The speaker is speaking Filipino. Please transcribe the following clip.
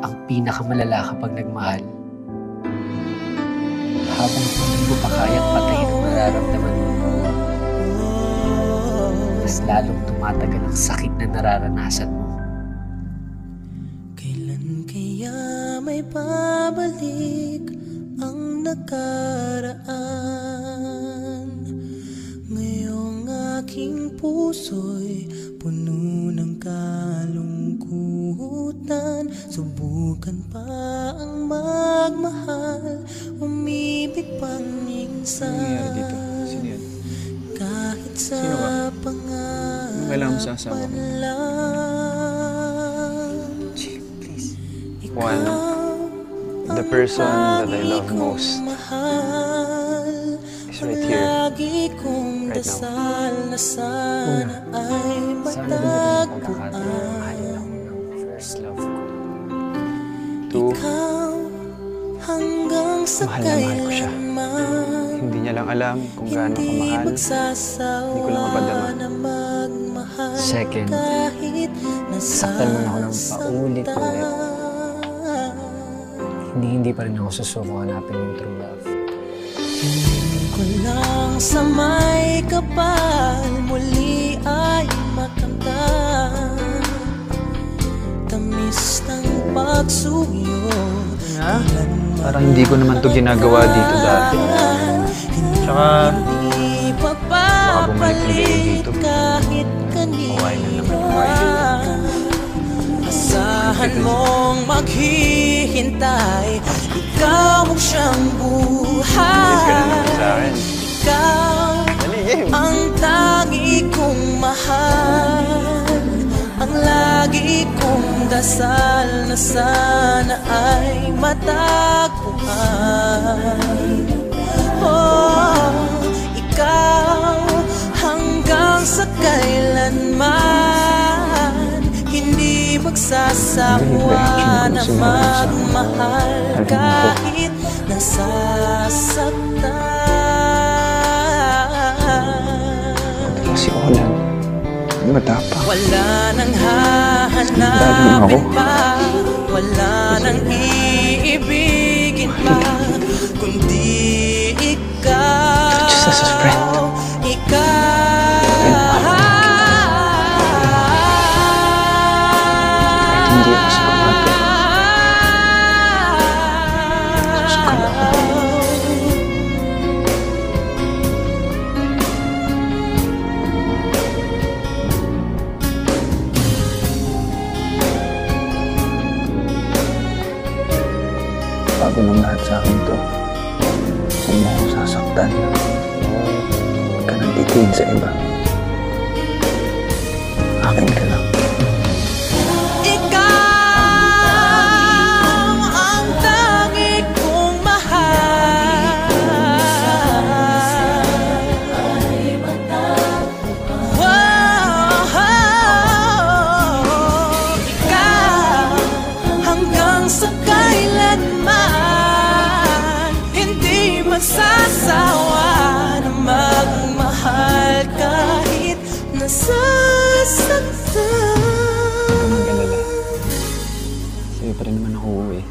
Ang pinakamalala kapag nagmahal, habang hindi mo pa kayang patayin ang nararamdaman mo, mas lalong tumatagal ang sakit na nararanasan mo. Kailan kaya may babalik puso'y puno ng kalungkutan. Subukan pa ang magmahal, umibig pang minsan? Kahit sa pangarap kailangan mo sa asawa mo? One, the person that I love most is right here. Right now. dasal na sana ay Sana dumating ang mahalin ako ng first love ko. Two, Ikaw hanggang sa Mahal na mahal ko siya. hindi niya lang alam kung gaano ko mahal. Hindi ko lang mapadama. Second, kahit saktan mo na ako ng paulit-ulit. Hindi, hindi pa rin ako susuko hanapin yung true love. Sa may kapal Muli ay makamtan Tamis ng pagsuyo Na? Parang hindi ko naman to ginagawa dito dati. Tsaka, Hindi bumalik ulit dito. Kawain na naman, kawain. Asahan mong maghihintay Ikaw ang siyang buhay lagi kong dasal na sana ay matagpuan Oh, ikaw hanggang sa kailanman Hindi magsasawa na magmahal kahit nasasaktan. Kasi Olan, matapang. Wala nang mo hahanapin pa Wala nang iibigin pa Kundi ikaw a friend. Bago ng lahat sa akin to, huwag mo akong sasaktan. Huwag ka nang sa iba. Sa kailanman Hindi magsasawa na magmahal kahit nasasaktan. Sa'yo pa rin naman ako uuwi.